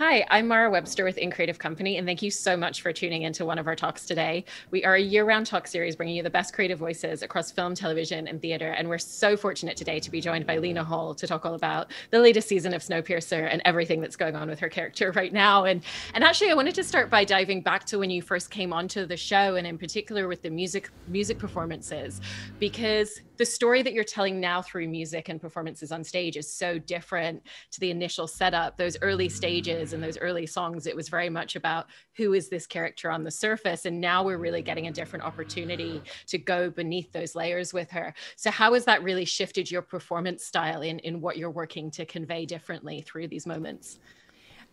Hi, I'm Mara Webster with In Creative Company, and thank you so much for tuning into one of our talks today. We are a year round talk series bringing you the best creative voices across film, television, and theater. And we're so fortunate today to be joined by Lena Hall to talk all about the latest season of Snowpiercer and everything that's going on with her character right now. And, and actually, I wanted to start by diving back to when you first came onto the show, and in particular with the music, music performances, because the story that you're telling now through music and performances on stage is so different to the initial setup those early stages and those early songs. It was very much about who is this character on the surface and now we're really getting a different opportunity to go beneath those layers with her. So how has that really shifted your performance style in in what you're working to convey differently through these moments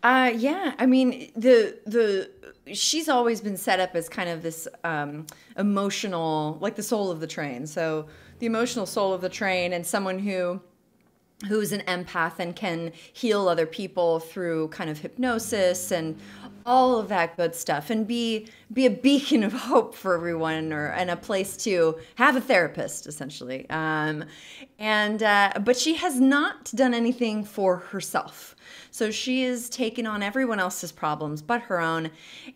uh, yeah, I mean the the she's always been set up as kind of this um, emotional, like the soul of the train. So the emotional soul of the train, and someone who who's an empath and can heal other people through kind of hypnosis and all of that good stuff and be be a beacon of hope for everyone or and a place to have a therapist essentially um, and uh, but she has not done anything for herself so she is taking on everyone else's problems but her own,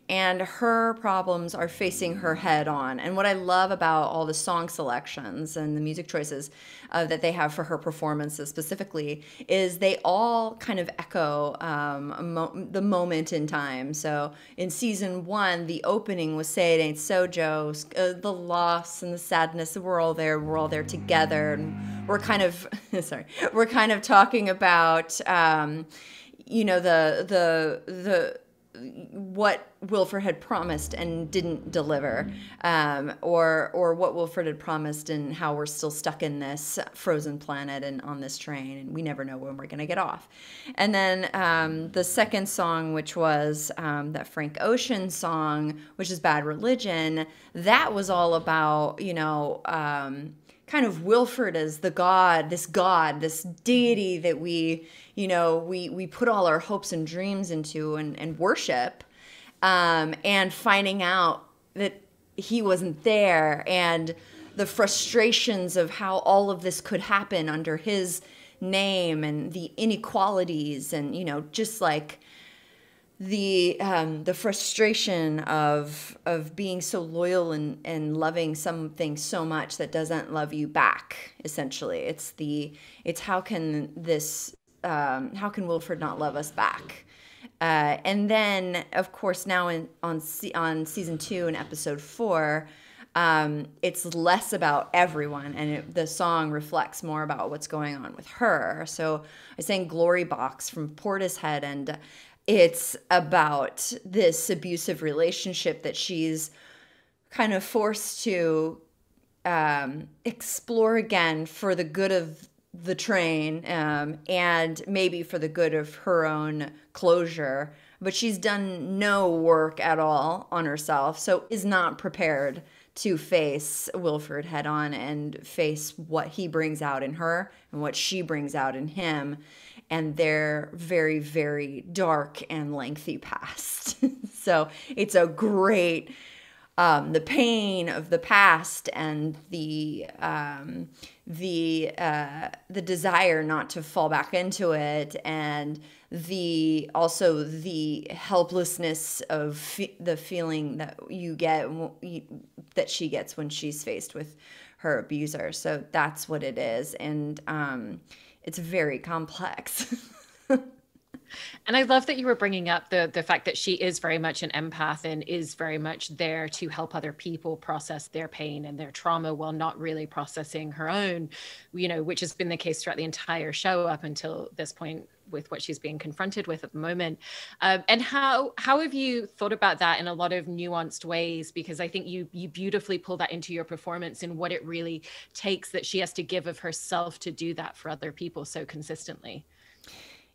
and her problems are facing her head on. And what I love about all the song selections and the music choices uh, that they have for her performances specifically is they all kind of echo um, mo- the moment in time. So in season one, the opening was "Say It Ain't So, Joe," uh, the loss and the sadness. We're all there. We're all there together, and we're kind of sorry. We're kind of talking about. Um, you know the the the what Wilford had promised and didn't deliver, um, or or what Wilford had promised and how we're still stuck in this frozen planet and on this train and we never know when we're gonna get off. And then um, the second song, which was um, that Frank Ocean song, which is Bad Religion, that was all about you know um, kind of Wilford as the god, this god, this deity that we, you know, we we put all our hopes and dreams into and, and worship, um, and finding out that he wasn't there and the frustrations of how all of this could happen under his name and the inequalities and you know just like the um, the frustration of of being so loyal and, and loving something so much that doesn't love you back essentially. It's the it's how can this um, how can Wilford not love us back? Uh, and then of course now in on on season two and episode four um, it's less about everyone and it, the song reflects more about what's going on with her. So i sang glory box from portishead and it's about this abusive relationship that she's kind of forced to um, explore again for the good of the train um, and maybe for the good of her own closure. But she's done no work at all on herself, so is not prepared to face Wilford head on and face what he brings out in her and what she brings out in him and their very, very dark and lengthy past. so it's a great, um, the pain of the past and the um, the uh, the desire not to fall back into it, and the also the helplessness of fe- the feeling that you get that she gets when she's faced with her abuser. So that's what it is, and um, it's very complex. And I love that you were bringing up the the fact that she is very much an empath and is very much there to help other people process their pain and their trauma while not really processing her own, you know, which has been the case throughout the entire show up until this point with what she's being confronted with at the moment. Um, and how how have you thought about that in a lot of nuanced ways? Because I think you you beautifully pull that into your performance and what it really takes that she has to give of herself to do that for other people so consistently.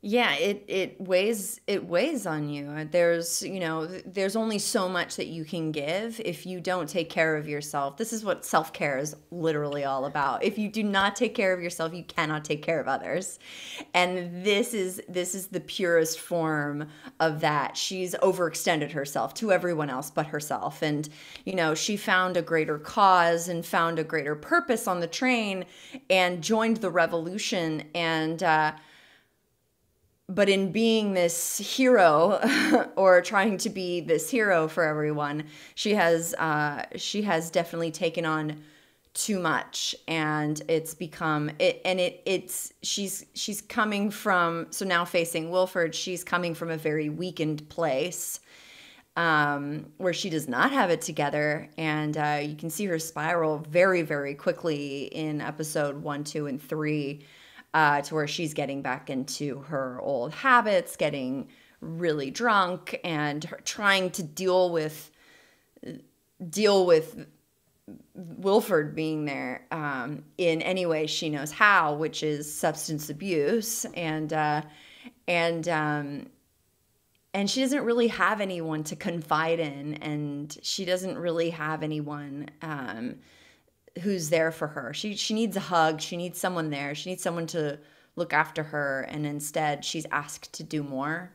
Yeah, it it weighs it weighs on you. There's, you know, there's only so much that you can give if you don't take care of yourself. This is what self-care is literally all about. If you do not take care of yourself, you cannot take care of others. And this is this is the purest form of that. She's overextended herself to everyone else but herself. And, you know, she found a greater cause and found a greater purpose on the train and joined the revolution and uh but in being this hero or trying to be this hero for everyone, she has uh, she has definitely taken on too much and it's become it and it it's she's she's coming from so now facing Wilford she's coming from a very weakened place um, where she does not have it together and uh, you can see her spiral very very quickly in episode one two and three uh, to where she's getting back into her old habits getting really drunk and trying to deal with deal with Wilford being there um, in any way she knows how, which is substance abuse, and uh, and um, and she doesn't really have anyone to confide in, and she doesn't really have anyone um, who's there for her. She she needs a hug. She needs someone there. She needs someone to look after her, and instead she's asked to do more,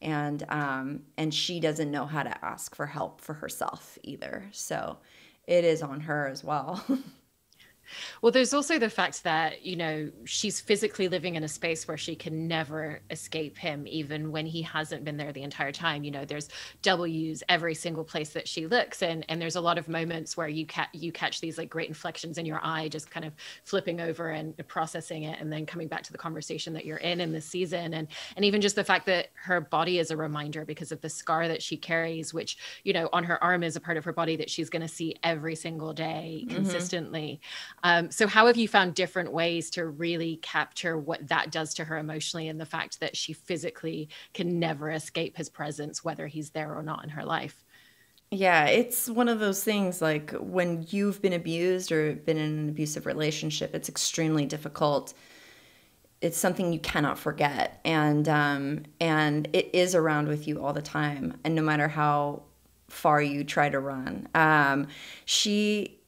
and um, and she doesn't know how to ask for help for herself either. So it is on her as well. Well, there's also the fact that, you know, she's physically living in a space where she can never escape him, even when he hasn't been there the entire time. You know, there's W's every single place that she looks. And and there's a lot of moments where you catch you catch these like great inflections in your eye, just kind of flipping over and processing it and then coming back to the conversation that you're in in the season. And and even just the fact that her body is a reminder because of the scar that she carries, which, you know, on her arm is a part of her body that she's going to see every single day mm-hmm. consistently. Mm-hmm um, so, how have you found different ways to really capture what that does to her emotionally and the fact that she physically can never escape his presence, whether he's there or not in her life? Yeah, it's one of those things like when you've been abused or been in an abusive relationship, it's extremely difficult. It's something you cannot forget, and um, and it is around with you all the time, and no matter how far you try to run. Um, she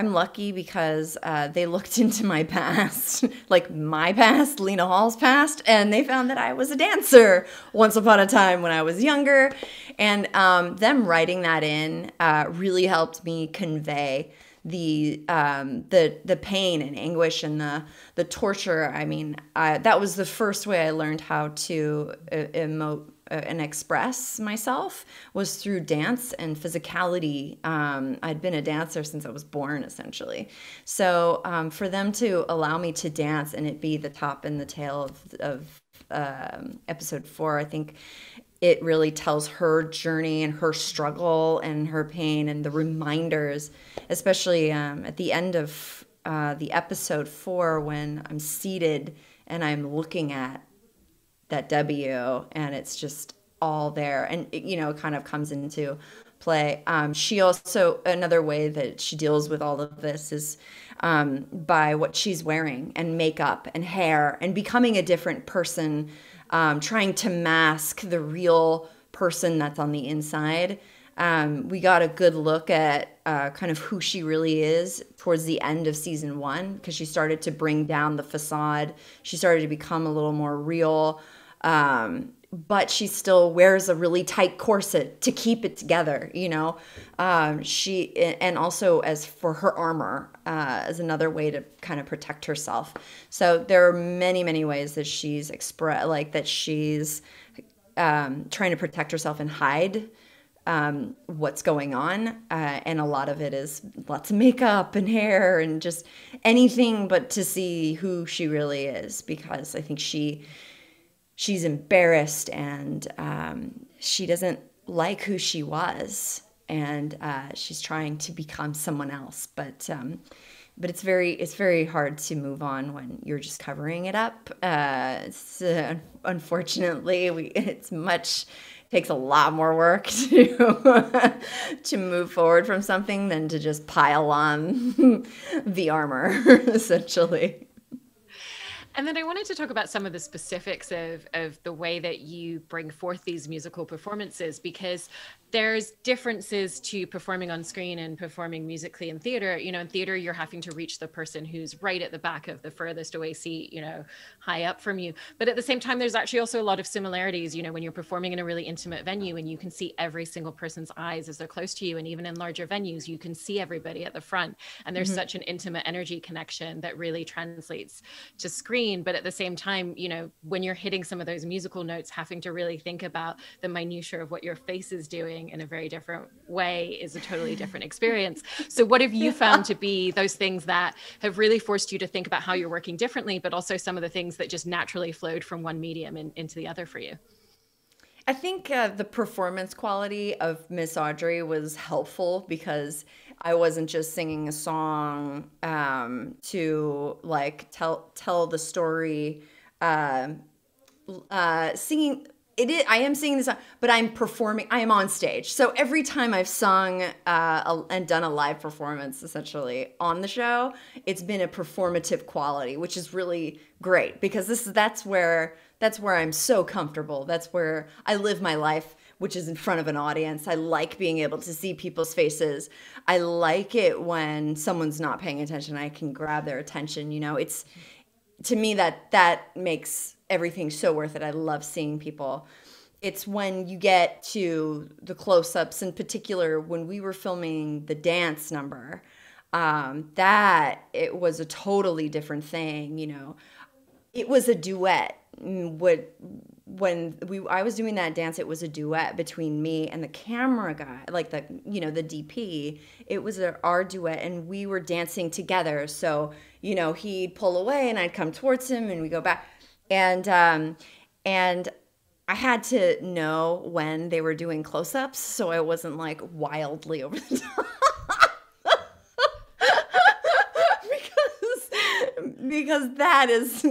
I'm lucky because uh, they looked into my past, like my past, Lena Hall's past, and they found that I was a dancer once upon a time when I was younger. And um, them writing that in uh, really helped me convey the um, the the pain and anguish and the the torture. I mean, I, that was the first way I learned how to uh, emote and express myself was through dance and physicality. Um, I'd been a dancer since I was born, essentially. So um, for them to allow me to dance and it be the top and the tail of, of um, episode four, I think it really tells her journey and her struggle and her pain and the reminders, especially um, at the end of uh, the episode four when I'm seated and I'm looking at that W, and it's just all there, and it, you know, kind of comes into play. Um, she also another way that she deals with all of this is um, by what she's wearing and makeup and hair and becoming a different person, um, trying to mask the real person that's on the inside. Um, we got a good look at uh, kind of who she really is towards the end of season one because she started to bring down the facade. She started to become a little more real. Um, but she still wears a really tight corset to keep it together you know? Um, she and also as for her armor uh, as another way to kind of protect herself. So there are many many ways that she's express like that she's um, trying to protect herself and hide um, what's going on. Uh, and a lot of it is lots of makeup and hair and just anything but to see who she really is because i think she she's embarrassed and um, she doesn't like who she was. And uh, she's trying to become someone else. But um, but it's very it's very hard to move on when you're just covering it up. Uh, uh, unfortunately we it's much takes a lot more work to to move forward from something than to just pile on the armor essentially and then I wanted to talk about some of the specifics of, of the way that you bring forth these musical performances because there's differences to performing on screen and performing musically in theater. You know, in theater, you're having to reach the person who's right at the back of the furthest away seat, you know, high up from you. But at the same time, there's actually also a lot of similarities, you know, when you're performing in a really intimate venue and you can see every single person's eyes as they're close to you. And even in larger venues, you can see everybody at the front. And there's mm-hmm. such an intimate energy connection that really translates to screen. But at the same time, you know, when you're hitting some of those musical notes, having to really think about the minutia of what your face is doing in a very different way is a totally different experience. So, what have you found to be those things that have really forced you to think about how you're working differently, but also some of the things that just naturally flowed from one medium in, into the other for you? I think uh, the performance quality of Miss Audrey was helpful because I wasn't just singing a song um, to like tell tell the story. Uh, uh, singing it is, I am singing the song, but I'm performing. I am on stage. So every time I've sung uh, a, and done a live performance, essentially on the show, it's been a performative quality, which is really great because this that's where that's where I'm so comfortable. That's where I live my life, which is in front of an audience. I like being able to see people's faces. I like it when someone's not paying attention. I can grab their attention. You know, it's to me that that makes everything so worth it. I love seeing people. It's when you get to the close ups, in particular, when we were filming the dance number, um, that it was a totally different thing. You know, it was a duet. What when we I was doing that dance, it was a duet between me and the camera guy, like the you know the DP. It was a, our duet, and we were dancing together. So you know he'd pull away, and I'd come towards him, and we go back and um, and I had to know when they were doing close-ups, so I wasn't like wildly over the top. because because that is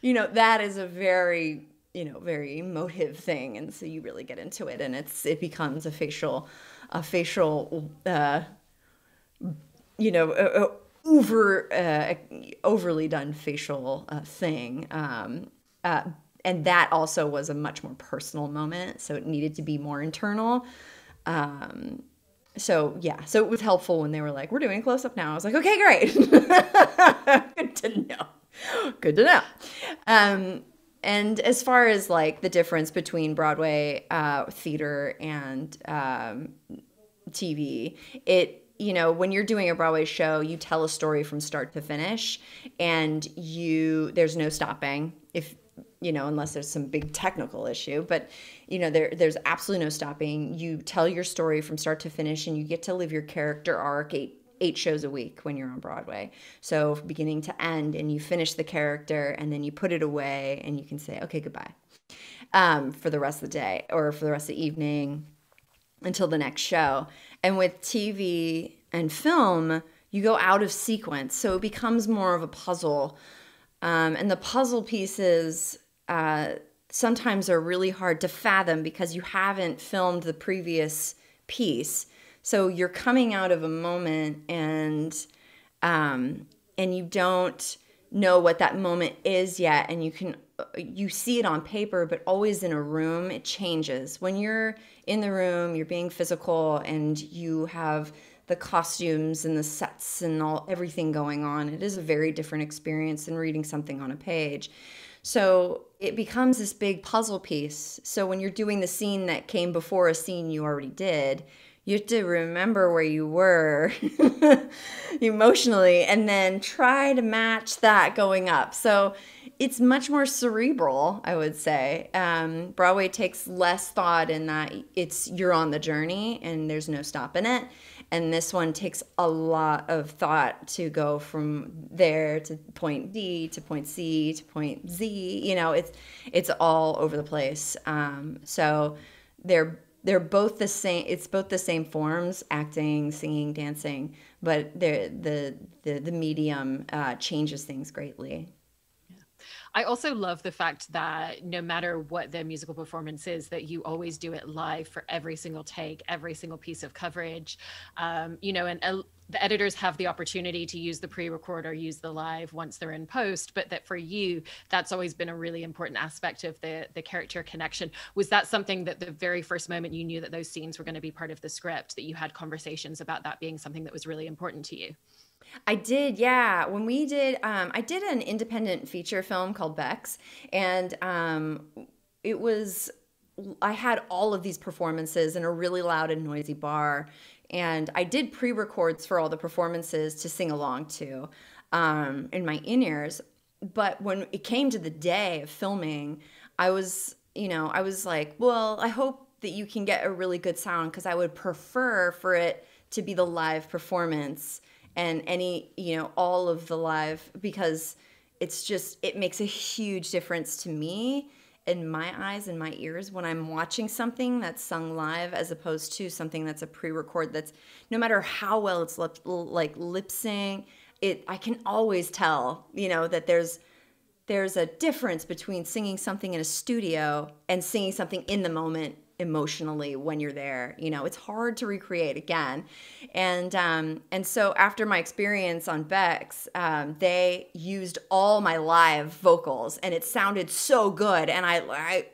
you know that is a very you know very emotive thing and so you really get into it and it's it becomes a facial a facial uh you know over uh, overly done facial uh, thing um uh, and that also was a much more personal moment, so it needed to be more internal. Um, so yeah, so it was helpful when they were like, "We're doing a close up now." I was like, "Okay, great, good to know, good to know." Um, and as far as like the difference between Broadway uh, theater and um, TV, it you know when you're doing a broadway show you tell a story from start to finish and you there's no stopping if you know, unless there's some big technical issue. But, you know, there there's absolutely no stopping. You tell your story from start to finish and you get to live your character arc eight eight shows a week when you're on Broadway. So beginning to end and you finish the character and then you put it away and you can say, okay, goodbye. Um, for the rest of the day or for the rest of the evening until the next show. And with TV and film, you go out of sequence. So it becomes more of a puzzle. Um, and the puzzle pieces uh, sometimes are really hard to fathom because you haven't filmed the previous piece. So you're coming out of a moment and um, and you don't know what that moment is yet, and you can you see it on paper, but always in a room it changes. When you're in the room, you're being physical, and you have the costumes and the sets and all everything going on. It is a very different experience than reading something on a page. So it becomes this big puzzle piece. So when you're doing the scene that came before a scene you already did, you have to remember where you were emotionally and then try to match that going up. So it's much more cerebral, I would say. Um, Broadway takes less thought in that it's you're on the journey and there's no stopping it and this one takes a lot of thought to go from there to point D to point C to point Z. You know, it's it's all over the place. Um, so they're they're both the same. It's both the same forms: acting, singing, dancing. But the the the medium uh, changes things greatly. I also love the fact that no matter what the musical performance is, that you always do it live for every single take, every single piece of coverage. Um, you know, and uh, the editors have the opportunity to use the pre-record or use the live once they're in post but that for you that's always been a really important aspect of the the character connection was that something that the very first moment you knew that those scenes were going to be part of the script that you had conversations about that being something that was really important to you I did, yeah. When we did, um, I did an independent feature film called Becks, and um, it was, I had all of these performances in a really loud and noisy bar, and I did pre records for all the performances to sing along to um, in my in ears. But when it came to the day of filming, I was, you know, I was like, well, I hope that you can get a really good sound because I would prefer for it to be the live performance and any you know all of the live because it's just it makes a huge difference to me in my eyes and my ears when I'm watching something that's sung live as opposed to something that's a pre-record that's no matter how well it's lip, like lip sync it I can always tell you know that there's there's a difference between singing something in a studio and singing something in the moment emotionally when you're there you know it's hard to recreate again. And um and so after my experience on becks um they used all my live vocals and it sounded so good. And i i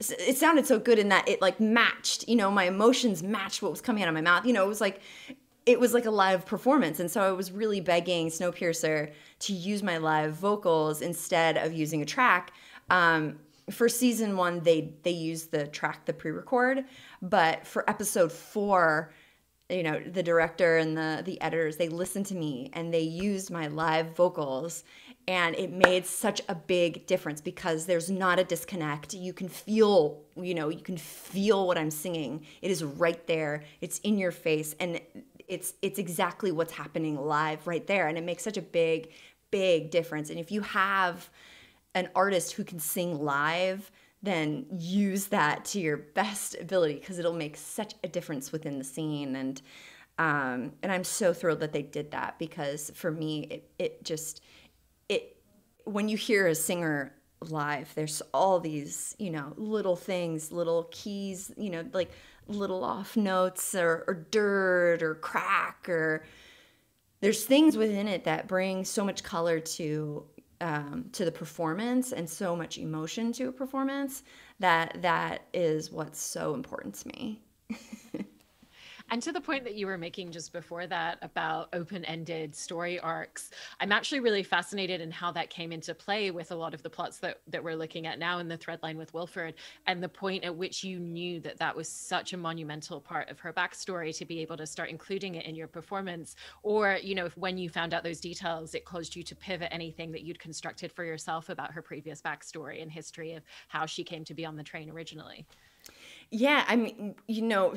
it sounded so good in that it like matched you know my emotions matched what was coming out of my mouth. You know it was like it was like a live performance. And so i was really begging snowpiercer to use my live vocals instead of using a track um, for season one they they used the track the pre-record but for episode four you know the director and the the editors they listened to me and they used my live vocals and it made such a big difference because there's not a disconnect. You can feel you know you can feel what i'm singing. It is right there. It's in your face and it's it's exactly what's happening live right there and it makes such a big big difference. And if you have an artist who can sing live, then use that to your best ability because it'll make such a difference within the scene. And um, and I'm so thrilled that they did that because for me, it it just it when you hear a singer live, there's all these you know little things, little keys, you know like little off notes or, or dirt or crack or there's things within it that bring so much color to um, to the performance and so much emotion to a performance that that is what's so important to me. And to the point that you were making just before that about open ended story arcs, I'm actually really fascinated in how that came into play with a lot of the plots that, that we're looking at now in the thread line with Wilford, and the point at which you knew that that was such a monumental part of her backstory to be able to start including it in your performance. Or, you know, if when you found out those details, it caused you to pivot anything that you'd constructed for yourself about her previous backstory and history of how she came to be on the train originally. Yeah, I mean, you know,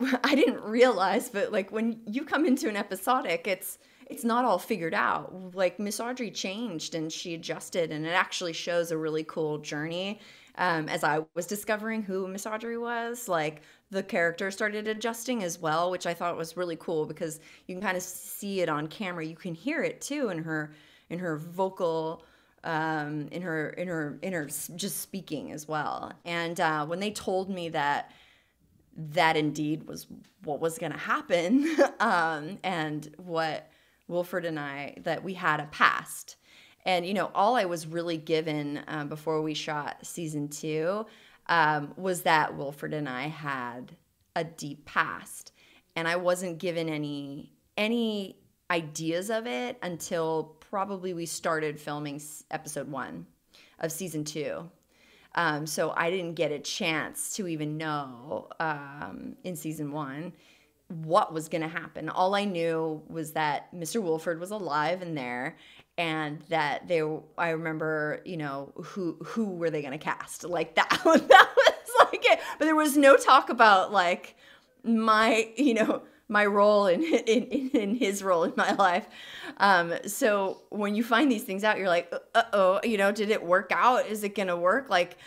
I didn't realize, but like when you come into an episodic, it's it's not all figured out. Like Miss Audrey changed and she adjusted, and it actually shows a really cool journey. Um, as I was discovering who Miss Audrey was, like the character started adjusting as well, which I thought was really cool because you can kind of see it on camera. You can hear it too in her in her vocal um, in her in her in her just speaking as well. And uh, when they told me that that indeed was what was going to happen um, and what Wilford and I that we had a past. And you know, all I was really given um, before we shot season two um, was that Wilford and I had a deep past, and I wasn't given any any ideas of it until probably we started filming episode one of season two. Um, so I didn't get a chance to even know um, in season one what was going to happen. All I knew was that Mr. Wilford was alive in there and that they I remember, you know, who who were they going to cast? Like that that was like it. But there was no talk about like my, you know, my role in, in, in his role in my life. Um, so when you find these things out, you're like, uh oh, you know, did it work out? Is it gonna work? Like,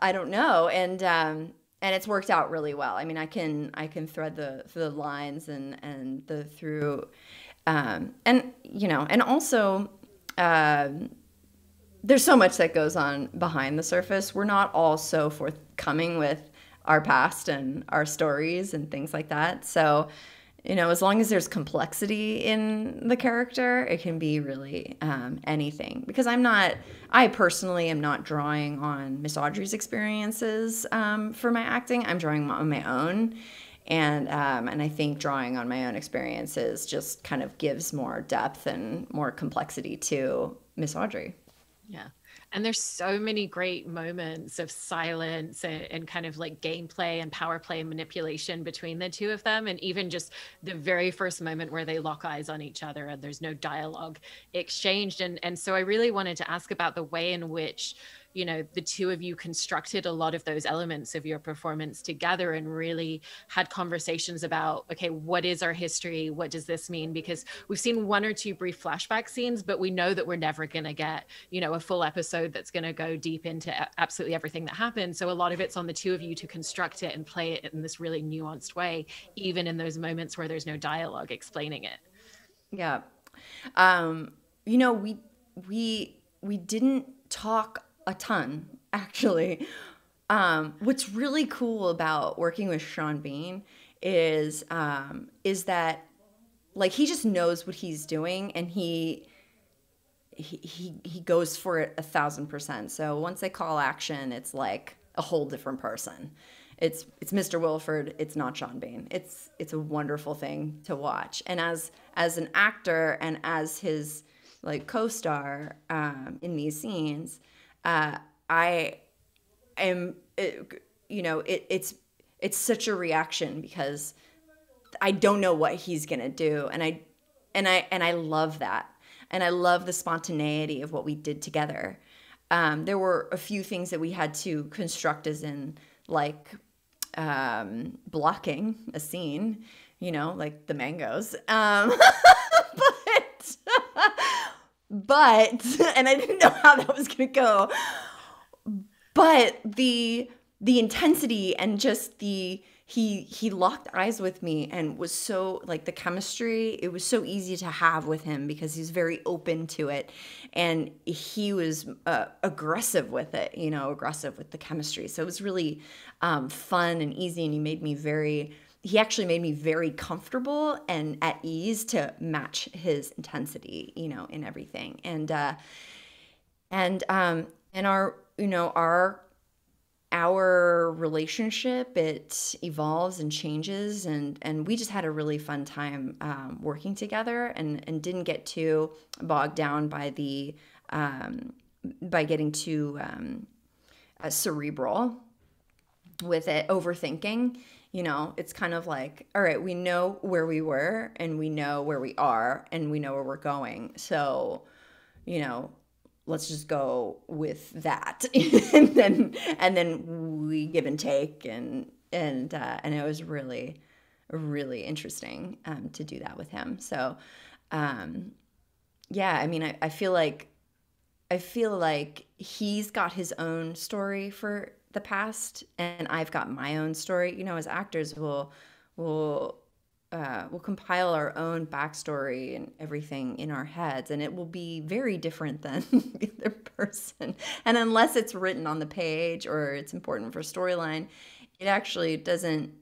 I don't know. And um, and it's worked out really well. I mean, I can I can thread the the lines and and the through, um, and you know, and also. Um, there's so much that goes on behind the surface. We're not all so forthcoming with our past and our stories and things like that. So, you know, as long as there's complexity in the character, it can be really um, anything. Because I'm not, I personally am not drawing on Miss Audrey's experiences um, for my acting. I'm drawing on my own, and um, and I think drawing on my own experiences just kind of gives more depth and more complexity to Miss Audrey. Yeah. And there's so many great moments of silence and, and, kind of like gameplay and power play and manipulation between the two of them. And even just the very first moment where they lock eyes on each other and there's no dialogue exchanged. And, and so I really wanted to ask about the way in which you know the two of you constructed a lot of those elements of your performance together and really had conversations about okay what is our history? What does this mean? Because we've seen one or two brief flashback scenes but we know that we're never going to get you know a full episode that's going to go deep into absolutely everything that happened. So a lot of it's on the two of you to construct it and play it in this really nuanced way even in those moments where there's no dialogue explaining it. Yeah. Um you know we we we didn't talk a ton, actually. Um, what's really cool about working with Sean Bean is um, is that like he just knows what he's doing and he he he, goes for it a thousand percent. So once they call action, it's like a whole different person. It's it's Mr. Wilford. It's not Sean Bean. It's it's a wonderful thing to watch. And as as an actor and as his like co-star um, in these scenes, uh, I am, it, you know, it, it's it's such a reaction because I don't know what he's gonna do, and I and I and I love that, and I love the spontaneity of what we did together. Um, there were a few things that we had to construct, as in like um, blocking a scene, you know, like the mangoes. Um, but and I didn't know how that was going to go. But the the intensity and just the he he locked eyes with me and was so like the chemistry it was so easy to have with him because he's very open to it and he was uh, aggressive with it you know aggressive with the chemistry so it was really um, fun and easy and he made me very he actually made me very comfortable and at ease to match his intensity, you know, in everything. And uh and um and our you know, our our relationship it evolves and changes and and we just had a really fun time um, working together and and didn't get too bogged down by the um, by getting too um, uh, cerebral with it overthinking you know, it's kind of like, all right, we know where we were and we know where we are and we know where we're going. So, you know, let's just go with that. and then and then we give and take and and uh, and it was really really interesting um, to do that with him. So, um, yeah, I mean, I, I feel like I feel like he's got his own story for the past and I've got my own story. You know, as actors, we'll we'll uh, we'll compile our own backstory and everything in our heads, and it will be very different than the other person. And unless it's written on the page or it's important for storyline, it actually doesn't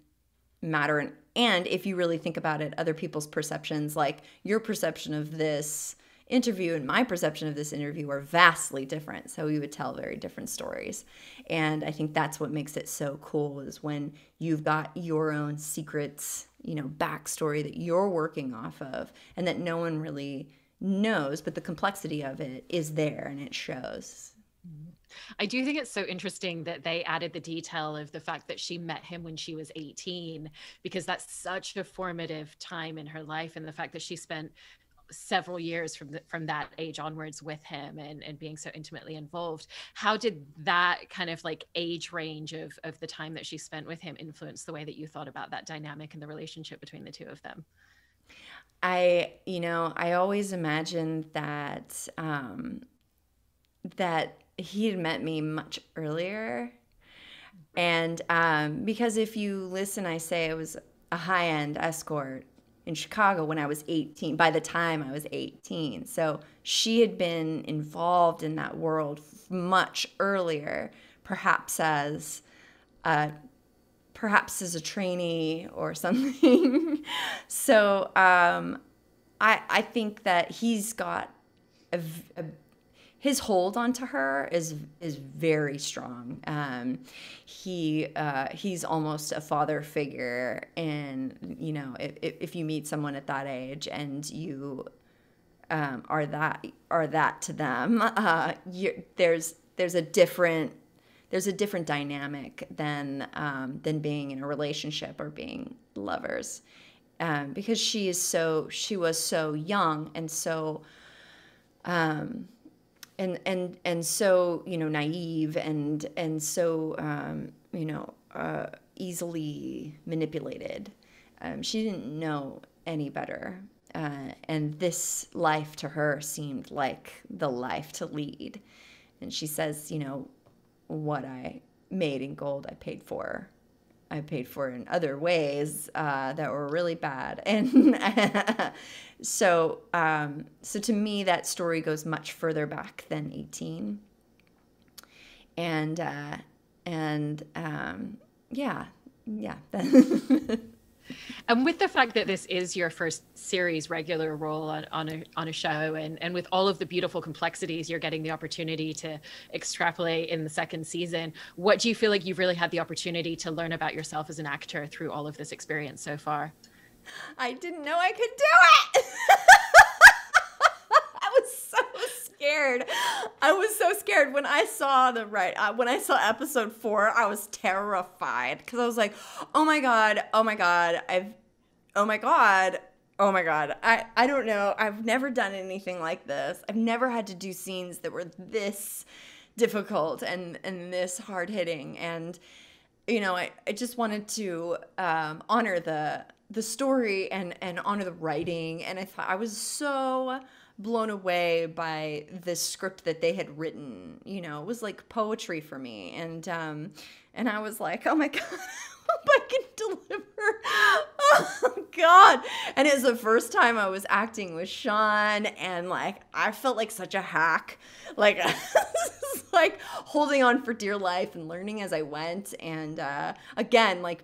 matter. And if you really think about it, other people's perceptions, like your perception of this interview and my perception of this interview are vastly different. So we would tell very different stories. And I think that's what makes it so cool is when you've got your own secrets, you know, backstory that you're working off of and that no one really knows, but the complexity of it is there and it shows. Mm-hmm. I do think it's so interesting that they added the detail of the fact that she met him when she was 18, because that's such a formative time in her life. And the fact that she spent several years from the, from that age onwards with him and, and being so intimately involved how did that kind of like age range of, of the time that she spent with him influence the way that you thought about that dynamic and the relationship between the two of them? I you know i always imagined that um that he had met me much earlier. And um because if you listen i say it was a high end escort in Chicago when I was 18, by the time I was 18. So she had been involved in that world much earlier, perhaps as a, perhaps as a trainee or something. so um, I, I think that he's got a, a his hold onto her is is very strong. Um, he uh, he's almost a father figure, and you know if, if you meet someone at that age and you um, are that are that to them, uh, there's there's a different there's a different dynamic than um, than being in a relationship or being lovers, um, because she is so she was so young and so. Um, and and and so you know naive and and so um, you know uh, easily manipulated. Um, she didn't know any better, uh, and this life to her seemed like the life to lead. And she says, you know, what I made in gold, I paid for. I paid for in other ways uh, that were really bad, and so, um, so to me, that story goes much further back than 18. And, uh, and, um, yeah, yeah. and with the fact that this is your first series regular role on, on a on a show and and with all of the beautiful complexities you're getting the opportunity to extrapolate in the second season what do you feel like you've really had the opportunity to learn about yourself as an actor through all of this experience so far I didn't know I could do it. I was so scared. I was so scared when I saw the right uh, when I saw episode 4, I was terrified cuz I was like, "Oh my god, oh my god, I've oh my god, Oh my god. I I don't know. I've never done anything like this. I've never had to do scenes that were this difficult and and this hard hitting and you know, I, I just wanted to um, honor the the story and and honor the writing and i thought i was so blown away by this script that they had written you know it was like poetry for me and um and i was like oh my god I can deliver. Oh God. And it was the first time I was acting with Sean and like I felt like such a hack. Like like holding on for dear life and learning as I went. And uh again, like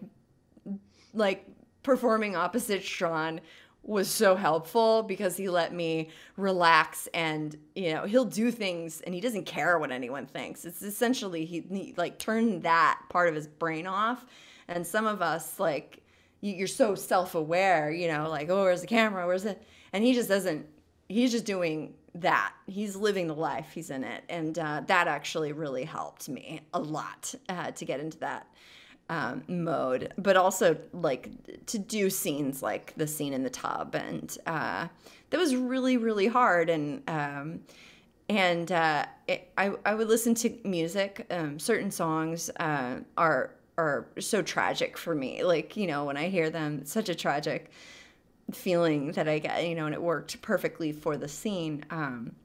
like performing opposite Sean was so helpful because he let me relax and you know he'll do things and he doesn't care what anyone thinks. It's essentially he, he like turned that part of his brain off. And some of us like you're so self-aware you know like oh where's the camera? Where's it and he just doesn't he's just doing that. He's living the life he's in it. And uh, that actually really helped me a lot uh, to get into that um, mode, but also like to do scenes like the scene in the tub, and uh, that was really really hard. And um, and uh, it, I I would listen to music. Um, certain songs uh, are are so tragic for me. Like you know when I hear them, such a tragic feeling that I get. You know, and it worked perfectly for the scene. Um,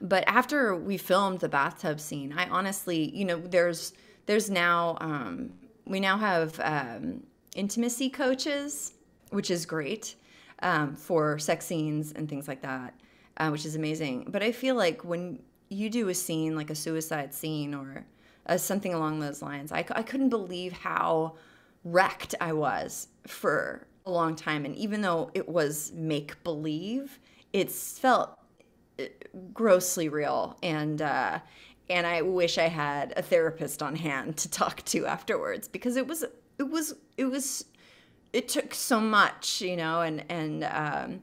but after we filmed the bathtub scene, I honestly, you know, there's there's now um, we now have um, intimacy coaches, which is great um, for sex scenes and things like that, uh, which is amazing. But I feel like when you do a scene like a suicide scene or uh, something along those lines, I, I couldn't believe how wrecked I was for a long time. And even though it was make believe, it felt uh, grossly real and uh, and I wish I had a therapist on hand to talk to afterwards because it was it was it was it took so much, you know, and and um,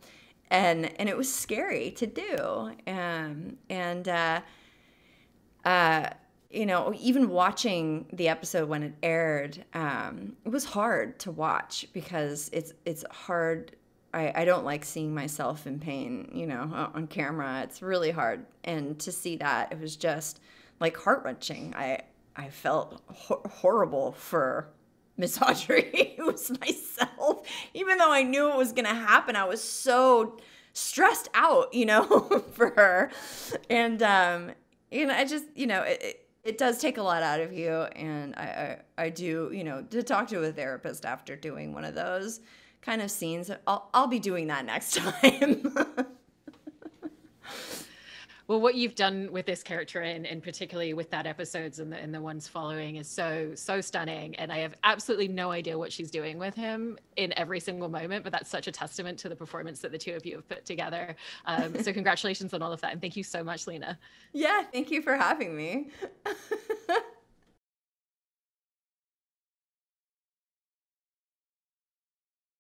and and it was scary to do, um, and uh, uh, you know, even watching the episode when it aired, um, it was hard to watch because it's it's hard. I, I don't like seeing myself in pain, you know, on camera. It's really hard, and to see that, it was just like heart wrenching. I I felt ho- horrible for Miss Audrey. it was myself, even though I knew it was gonna happen. I was so stressed out, you know, for her, and um, and I just, you know, it, it does take a lot out of you, and I, I, I do, you know, to talk to a therapist after doing one of those kind of scenes. I'll, I'll be doing that next time. well what you've done with this character and, and particularly with that episodes and the, and the ones following is so so stunning. And i have absolutely no idea what she's doing with him in every single moment but that's such a testament to the performance that the two of you have put together. Um, so congratulations on all of that. And thank you so much lena. Yeah thank you for having me